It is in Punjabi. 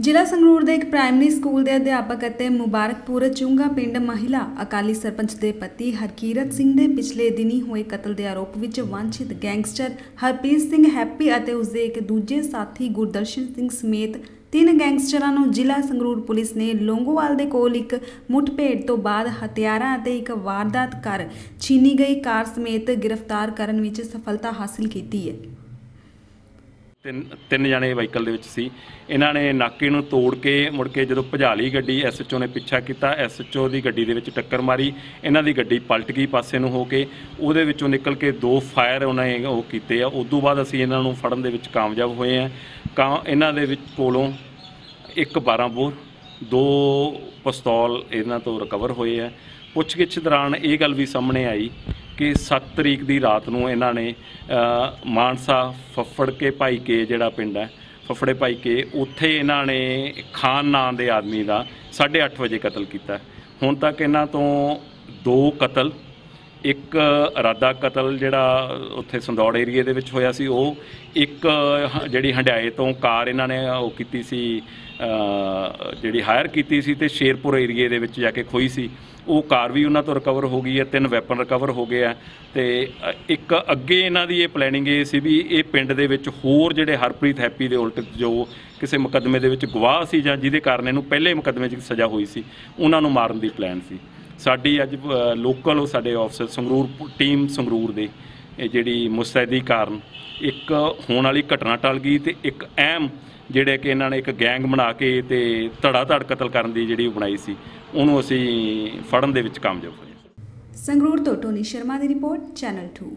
ਜ਼ਿਲ੍ਹਾ ਸੰਗਰੂਰ ਦੇ ਇੱਕ ਪ੍ਰਾਇਮਰੀ ਸਕੂਲ ਦੇ ਅਧਿਆਪਕ ਅਤੇ ਮੁਬਾਰਕਪੁਰ ਚੁੰਗਾ ਪਿੰਡ ਮਹਿਲਾ ਅਕਾਲੀ ਸਰਪੰਚ ਦੇ ਪਤੀ ਹਰਕੀਰਤ ਸਿੰਘ ਦੇ ਪਿਛਲੇ ਦਿਨੀ ਹੋਏ ਕਤਲ ਦੇ ਆਰੋਪ ਵਿੱਚ ਵਾਂਛਿਤ ਗੈਂਗਸਟਰ ਹਰਪ੍ਰੀਤ ਸਿੰਘ ਹੈਪੀ ਅਤੇ ਉਸਦੇ ਇੱਕ ਦੂਜੇ ਸਾਥੀ ਗੁਰਦਰਸ਼ਨ ਸਿੰਘ ਸਮੇਤ ਤਿੰਨ ਗੈਂਗਸਟਰਾਂ ਨੂੰ ਜ਼ਿਲ੍ਹਾ ਸੰਗਰੂਰ ਪੁਲਿਸ ਨੇ ਲੋਂਗੋਵਾਲ ਦੇ ਕੋਲ ਇੱਕ ਮੁੱਠਭੇੜ ਤੋਂ ਬਾਅਦ ਹਥਿਆਰਾਂ ਅਤੇ ਇੱਕ ਵਾਰਦਾਤ ਕਰ ਛੀਨੀ ਗਈ ਕਾਰ ਸਮੇਤ ਗ੍ਰਿਫਤਾਰ ਕਰਨ ਵਿੱਚ ਸਫਲਤਾ ਹਾਸਲ ਕੀਤੀ ਹੈ। ਤਿੰਨ ਤਿੰਨ ਜਣੇ ਵਹੀਕਲ ਦੇ ਵਿੱਚ ਸੀ। ਇਹਨਾਂ ਨੇ ਨਾਕੇ ਨੂੰ ਤੋੜ ਕੇ ਮੁੜ ਕੇ ਜਦੋਂ ਭਜਾ ਲਈ ਗੱਡੀ ਐਸਐਚਓ ਨੇ ਪਿੱਛਾ ਕੀਤਾ ਐਸਐਚਓ ਦੀ ਗੱਡੀ ਦੇ ਵਿੱਚ ਟੱਕਰ ਮਾਰੀ, ਇਹਨਾਂ ਦੀ ਗੱਡੀ ਪਲਟ ਗਈ ਪਾਸੇ ਨੂੰ ਹੋ ਕੇ। ਉਹਦੇ ਵਿੱਚੋਂ ਨਿਕਲ ਕੇ ਦੋ ਫਾਇਰ ਉਹਨਾਂ ਨੇ ਉਹ ਕੀਤੇ ਆ। ਉਦੋਂ ਬਾਅਦ ਅਸੀਂ ਇਹਨਾਂ ਨੂੰ ਫੜਨ ਦੇ ਵਿੱਚ ਕਾਮਯਾਬ ਹੋਏ ਆ। ਕਾਂ ਇਹਨਾਂ ਦੇ ਵਿੱਚ ਕੋਲੋਂ ਇੱਕ 12 ਬੋਰ, ਦੋ ਪਿਸਤੌਲ ਇਹਨਾਂ ਤੋਂ ਰਿਕਵਰ ਹੋਏ ਆ। ਪੁੱਛਗਿੱਛ ਦੌਰਾਨ ਇਹ ਗੱਲ ਵੀ ਸਾਹਮਣੇ ਆਈ ਕਿ 7 ਤਰੀਕ ਦੀ ਰਾਤ ਨੂੰ ਇਹਨਾਂ ਨੇ ਮਾਨਸਾ ਫੱਫੜ ਕੇ ਭਾਈ ਕੇ ਜਿਹੜਾ ਪਿੰਡ ਹੈ, ਫੱਫੜੇ ਭਾਈ ਕੇ, ਉੱਥੇ ਇਹਨਾਂ ਨੇ ਖਾਨ ਨਾਂ ਦੇ ਆਦਮੀ ਦਾ 8:30 ਵਜੇ ਕਤਲ ਕੀਤਾ। ਹੁਣ ਤੱਕ ਇਹਨਾਂ ਤੋਂ ਦੋ ਕਤਲ, ਇੱਕ ਇਰਾਦਾ ਕਤਲ ਜਿਹੜਾ ਉੱਥੇ ਸੰਦੌੜ ਏਰੀਏ ਦੇ ਵਿੱਚ ਹੋਇਆ ਸੀ, ਉਹ ਇੱਕ ਜਿਹੜੀ ਹੰਡਿਆਏ ਤੋਂ ਕਾਰ ਇਹਨਾਂ ਨੇ ਉਹ ਕੀਤੀ ਸੀ ਜਿਹੜੀ ਹਾਇਰ ਕੀਤੀ ਸੀ ਤੇ ਸ਼ੇਰਪੁਰ ਏਰੀਏ ਦੇ ਵਿੱਚ ਜਾ ਕੇ ਖੋਈ ਸੀ। ਉਹ ਕਾਰ ਵੀ ਉਹਨਾਂ ਤੋਂ ਰਿਕਵਰ ਹੋ ਗਈ ਹੈ, ਤਿੰਨ ਵੈਪਨ ਰਿਕਵਰ ਹੋ ਗਏ ਆ। ਤੇ ਇੱਕ ਅੱਗੇ ਇਹਨਾਂ ਦੀ ਇਹ ਪਲੈਨਿੰਗ ਇਹ ਸੀ ਵੀ ਇਹ ਪਿੰਡ ਦੇ ਵਿੱਚ ਹੋਰ ਜਿਹੜੇ ਹਰਪ੍ਰੀਤ ਹੈਪੀ ਦੇ ਉਲਟ ਜੋ ਕਿਸੇ ਮੁਕੱਦਮੇ ਦੇ ਵਿੱਚ ਗਵਾਹ ਸੀ ਜਾਂ ਜਿਹਦੇ ਕਾਰਨ ਇਹਨੂੰ ਪਹਿਲੇ ਮੁਕੱਦਮੇ 'ਚ ਸਜ਼ਾ ਹੋਈ ਸੀ, ਉਹਨਾਂ ਨੂੰ ਮਾਰਨ ਦੀ ਪਲਾਨ ਸੀ। ਸਾਡੀ ਅੱਜ ਲੋਕਲ ਸਾਡੇ ਆਫਸਰ ਸੰਗਰੂਰ ਟੀਮ ਸੰਗਰੂਰ ਦੇ। ਇਹ ਜਿਹੜੀ ਮੁਸਤੈਦੀ ਕਾਰਨ ਇੱਕ ਹੋਣ ਵਾਲੀ ਘਟਨਾ ਟਲ ਗਈ ਤੇ ਇੱਕ ਅਹਿਮ ਜਿਹੜੇ ਕਿ ਇਹਨਾਂ ਨੇ ਇੱਕ ਗੈਂਗ ਬਣਾ ਕੇ ਤੇ ਧੜਾ ਧੜ ਕਤਲ ਕਰਨ ਦੀ ਜਿਹੜੀ ਬਣਾਈ ਸੀ, ਉਹਨੂੰ ਅਸੀਂ ਫੜਨ ਦੇ ਵਿੱਚ ਕਾਮਯਾਬ ਹੋਏ ਸੰਗਰੂਰ ਤੋਂ ਟੋਨੀ ਸ਼ਰਮਾ ਦੀ ਰਿਪੋਰਟ, ਚੈਨਲ 2